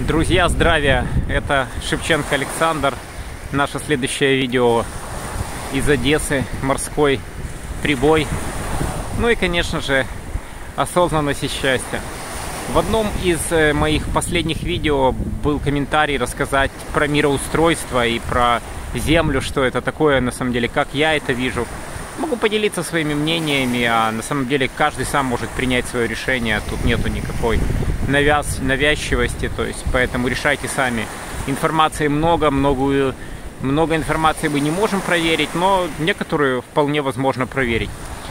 Друзья, здравия! Это Шевченко Александр. Наше следующее видео из Одессы. Морской прибой. Ну и, конечно же, осознанность и счастье. В одном из э, моих последних видео был комментарий рассказать про мироустройство и про Землю, что это такое на самом деле, как я это вижу. Могу поделиться своими мнениями, а на самом деле каждый сам может принять свое решение, тут нету никакой навяз, навязчивости, то есть поэтому решайте сами. Информации много, многую, много информации мы не можем проверить, но некоторую вполне возможно проверить.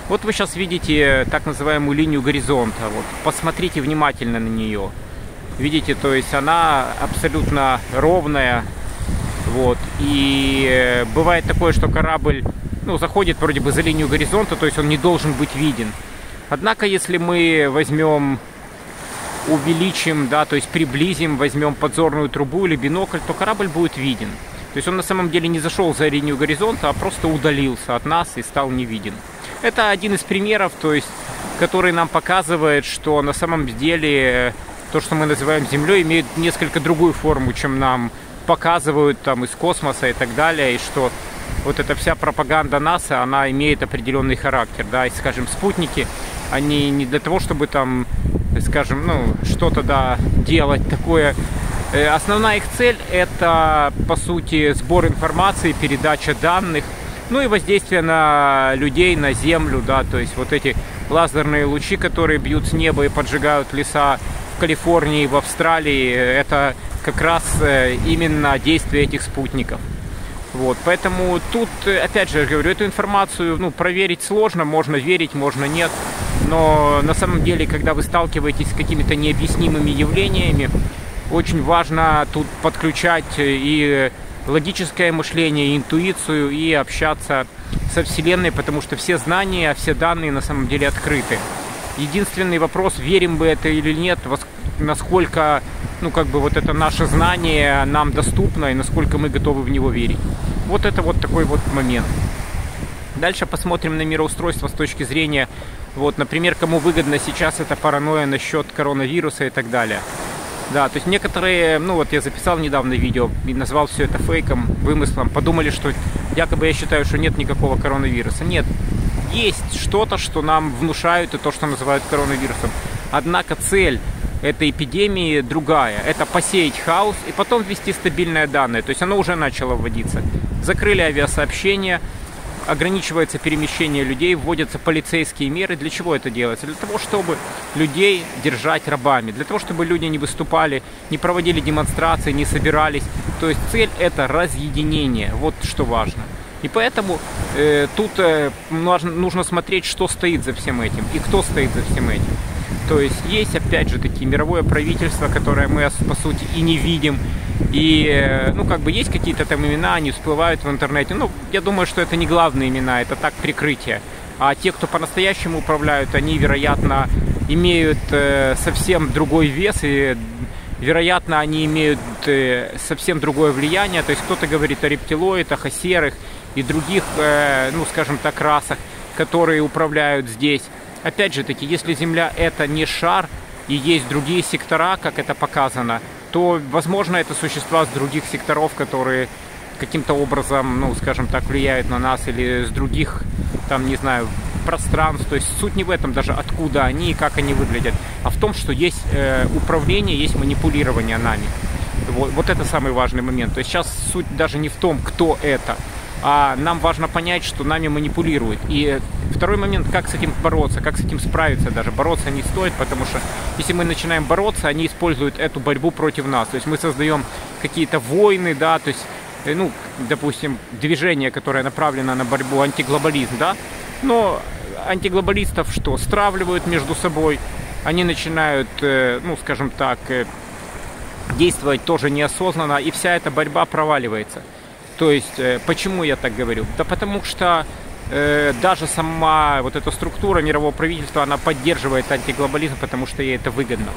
Вот вы сейчас видите так называемую линию горизонта, вот, посмотрите внимательно на нее. Видите, то есть она абсолютно ровная, вот, и бывает такое, что корабль ну, заходит вроде бы за линию горизонта, то есть он не должен быть виден. Однако, если мы возьмем увеличим, да, то есть приблизим, возьмем подзорную трубу или бинокль, то корабль будет виден. То есть он на самом деле не зашел за линию горизонта, а просто удалился от нас и стал не виден. Это один из примеров, то есть, который нам показывает, что на самом деле то, что мы называем Землей, имеет несколько другую форму, чем нам показывают там из космоса и так далее, и что вот эта вся пропаганда НАСА, она имеет определенный характер, да, и, скажем, спутники, они не для того, чтобы там скажем, ну, что-то, да, делать такое. Э, основная их цель – это, по сути, сбор информации, передача данных, ну и воздействие на людей, на землю, да, то есть вот эти лазерные лучи, которые бьют с неба и поджигают леса в Калифорнии, в Австралии, это как раз э, именно действие этих спутников. Вот, поэтому тут, опять же, я говорю, эту информацию ну, проверить сложно, можно верить, можно нет. Но на самом деле, когда вы сталкиваетесь с какими-то необъяснимыми явлениями, очень важно тут подключать и логическое мышление, и интуицию, и общаться со Вселенной, потому что все знания, все данные на самом деле открыты. Единственный вопрос, верим мы это или нет, насколько ну, как бы вот это наше знание нам доступно и насколько мы готовы в него верить. Вот это вот такой вот момент. Дальше посмотрим на мироустройство с точки зрения, вот, например, кому выгодно сейчас эта паранойя насчет коронавируса и так далее. Да, то есть некоторые, ну вот я записал недавно видео и назвал все это фейком, вымыслом, подумали, что якобы я считаю, что нет никакого коронавируса. Нет, есть что-то, что нам внушают и то, что называют коронавирусом. Однако цель этой эпидемии другая. Это посеять хаос и потом ввести стабильные данные. То есть оно уже начало вводиться. Закрыли авиасообщение, ограничивается перемещение людей, вводятся полицейские меры. Для чего это делается? Для того, чтобы людей держать рабами, для того, чтобы люди не выступали, не проводили демонстрации, не собирались. То есть цель это разъединение, вот что важно. И поэтому э, тут э, нужно, смотреть, что стоит за всем этим и кто стоит за всем этим. То есть есть, опять же, такие мировое правительство, которое мы, по сути, и не видим. И, э, ну, как бы есть какие-то там имена, они всплывают в интернете. Ну, я думаю, что это не главные имена, это так прикрытие. А те, кто по-настоящему управляют, они, вероятно, имеют э, совсем другой вес и вероятно, они имеют э, совсем другое влияние. То есть кто-то говорит о рептилоидах, о серых и других, э, ну, скажем так, расах, которые управляют здесь. Опять же таки, если Земля это не шар и есть другие сектора, как это показано, то, возможно, это существа с других секторов, которые каким-то образом, ну, скажем так, влияют на нас или с других, там, не знаю, пространств. То есть суть не в этом даже, откуда они и как они выглядят, а в том, что есть э, управление, есть манипулирование нами. Вот, вот это самый важный момент. То есть сейчас суть даже не в том, кто это, а нам важно понять, что нами манипулируют. И второй момент, как с этим бороться, как с этим справиться даже. Бороться не стоит, потому что если мы начинаем бороться, они используют эту борьбу против нас. То есть мы создаем какие-то войны, да, то есть, э, ну, допустим, движение, которое направлено на борьбу, антиглобализм, да, но антиглобалистов что? Стравливают между собой, они начинают, э, ну, скажем так, э, действовать тоже неосознанно, и вся эта борьба проваливается. То есть, э, почему я так говорю? Да потому что э, даже сама вот эта структура мирового правительства, она поддерживает антиглобализм, потому что ей это выгодно.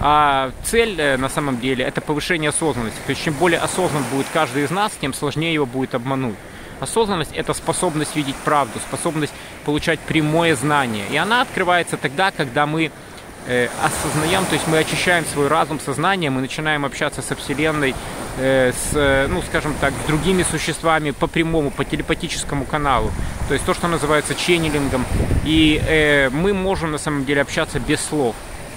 А цель э, на самом деле это повышение осознанности. То есть чем более осознан будет каждый из нас, тем сложнее его будет обмануть. Осознанность – это способность видеть правду, способность получать прямое знание. И она открывается тогда, когда мы осознаем, то есть мы очищаем свой разум, сознание, мы начинаем общаться со Вселенной, с, ну, скажем так, с другими существами по прямому, по телепатическому каналу. То есть то, что называется ченнелингом. И э, мы можем на самом деле общаться без слов.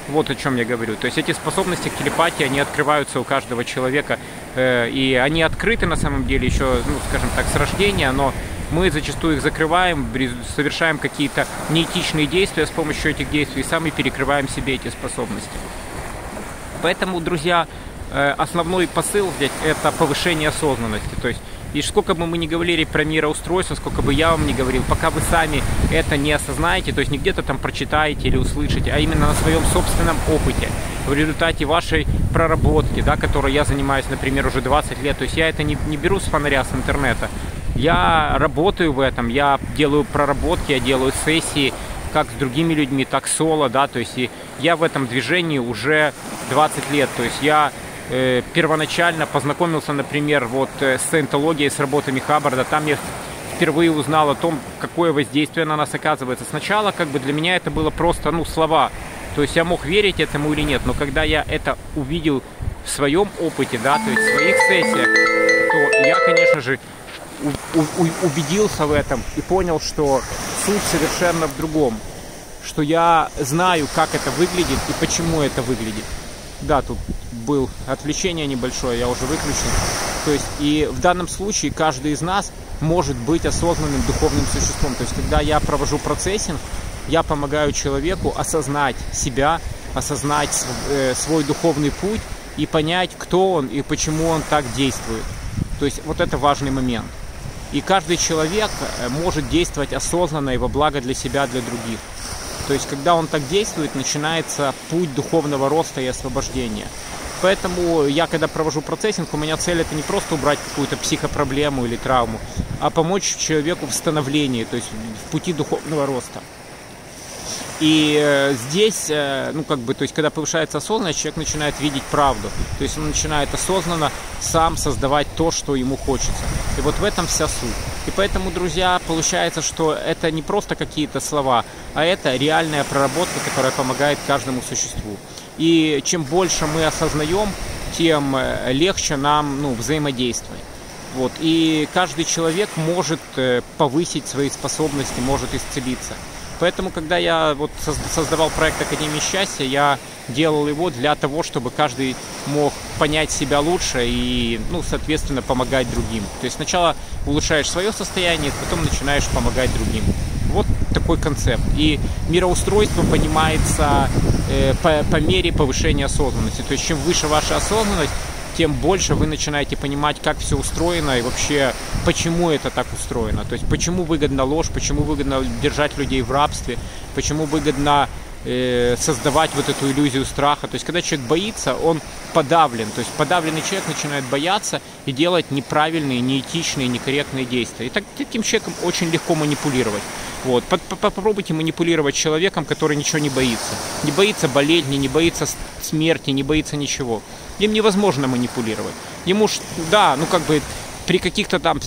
Вот о чем я говорю. То есть эти способности к телепатии, они открываются у каждого человека. Э, и они открыты на самом деле еще, ну, скажем так, с рождения, но мы зачастую их закрываем, совершаем какие-то неэтичные действия с помощью этих действий и сами перекрываем себе эти способности. Поэтому, друзья, э, основной посыл здесь – это повышение осознанности. То есть и сколько бы мы ни говорили про мироустройство, сколько бы я вам не говорил, пока вы сами это не осознаете, то есть не где-то там прочитаете или услышите, а именно на своем собственном опыте, в результате вашей проработки, да, которой я занимаюсь, например, уже 20 лет, то есть я это не, не беру с фонаря, с интернета, я работаю в этом, я делаю проработки, я делаю сессии, как с другими людьми, так соло, да, то есть и я в этом движении уже 20 лет, то есть я э, первоначально познакомился, например, вот э, с саентологией, с работами Хаббарда, там я впервые узнал о том, какое воздействие на нас оказывается. Сначала как бы для меня это было просто, ну, слова, то есть я мог верить этому или нет, но когда я это увидел в своем опыте, да, то есть в своих сессиях, то я, конечно же, у, у, убедился в этом и понял, что суть совершенно в другом, что я знаю, как это выглядит и почему это выглядит. Да, тут был отвлечение небольшое, я уже выключил. То есть и в данном случае каждый из нас может быть осознанным духовным существом. То есть когда я провожу процессинг, я помогаю человеку осознать себя, осознать э, свой духовный путь и понять, кто он и почему он так действует. То есть вот это важный момент. И каждый человек э, может действовать осознанно и во благо для себя, для других. То есть, когда он так действует, начинается путь духовного роста и освобождения. Поэтому я, когда провожу процессинг, у меня цель это не просто убрать какую-то психопроблему или травму, а помочь человеку в становлении, то есть в пути духовного роста. И э, здесь, э, ну как бы, то есть когда повышается осознанность, человек начинает видеть правду. То есть он начинает осознанно сам создавать то, что ему хочется. И вот в этом вся суть. И поэтому, друзья, получается, что это не просто какие-то слова, а это реальная проработка, которая помогает каждому существу. И чем больше мы осознаем, тем э, легче нам ну, взаимодействовать. Вот. И каждый человек может повысить свои способности, может исцелиться. Поэтому, когда я вот создавал проект Академии счастья, я делал его для того, чтобы каждый мог понять себя лучше и, ну, соответственно, помогать другим. То есть сначала улучшаешь свое состояние, потом начинаешь помогать другим. Вот такой концепт. И мироустройство понимается э, по, по мере повышения осознанности. То есть чем выше ваша осознанность, тем больше вы начинаете понимать, как все устроено и вообще почему это так устроено. То есть почему выгодна ложь, почему выгодно держать людей в рабстве, почему выгодно создавать вот эту иллюзию страха. То есть когда человек боится, он подавлен. То есть подавленный человек начинает бояться и делать неправильные, неэтичные, некорректные действия. И так, таким человеком очень легко манипулировать. Вот. Попробуйте манипулировать человеком, который ничего не боится. Не боится болезни, не боится смерти, не боится ничего им невозможно манипулировать. Ему, да, ну как бы при каких-то там,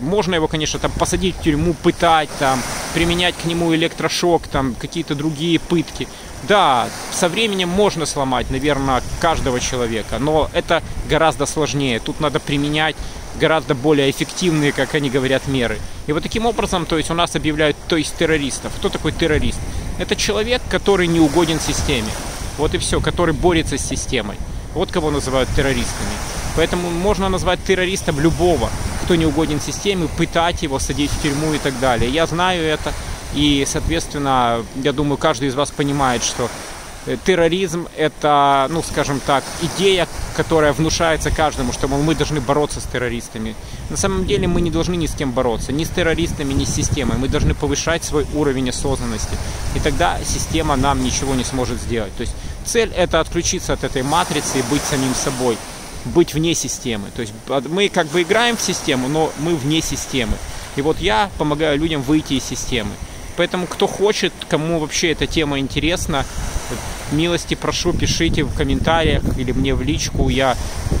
можно его, конечно, там посадить в тюрьму, пытать, там, применять к нему электрошок, там, какие-то другие пытки. Да, со временем можно сломать, наверное, каждого человека, но это гораздо сложнее. Тут надо применять гораздо более эффективные, как они говорят, меры. И вот таким образом, то есть у нас объявляют, то есть террористов. Кто такой террорист? Это человек, который не угоден системе. Вот и все, который борется с системой. Вот кого называют террористами. Поэтому можно назвать террористом любого, кто не угоден системе, пытать его, садить в тюрьму и так далее. Я знаю это, и, соответственно, я думаю, каждый из вас понимает, что э, терроризм – это, ну, скажем так, идея, которая внушается каждому, что, мол, мы должны бороться с террористами. На самом деле мы не должны ни с кем бороться, ни с террористами, ни с системой. Мы должны повышать свой уровень осознанности. И тогда система нам ничего не сможет сделать. То есть Цель это отключиться от этой матрицы и быть самим собой, быть вне системы. То есть мы как бы играем в систему, но мы вне системы. И вот я помогаю людям выйти из системы. Поэтому кто хочет, кому вообще эта тема интересна, милости прошу, пишите в комментариях или мне в личку, я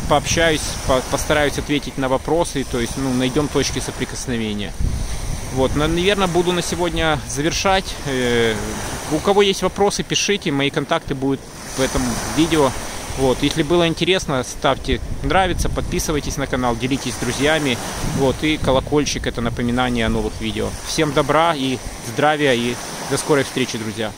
пообщаюсь, постараюсь ответить на вопросы, то есть ну, найдем точки соприкосновения. Вот, наверное, буду на сегодня завершать. Э, У кого есть вопросы, пишите, мои контакты будут в этом видео. Вот, если было интересно, ставьте нравится, подписывайтесь на канал, делитесь с друзьями. Вот, и колокольчик это напоминание о новых видео. Всем добра и здравия и до скорой встречи, друзья.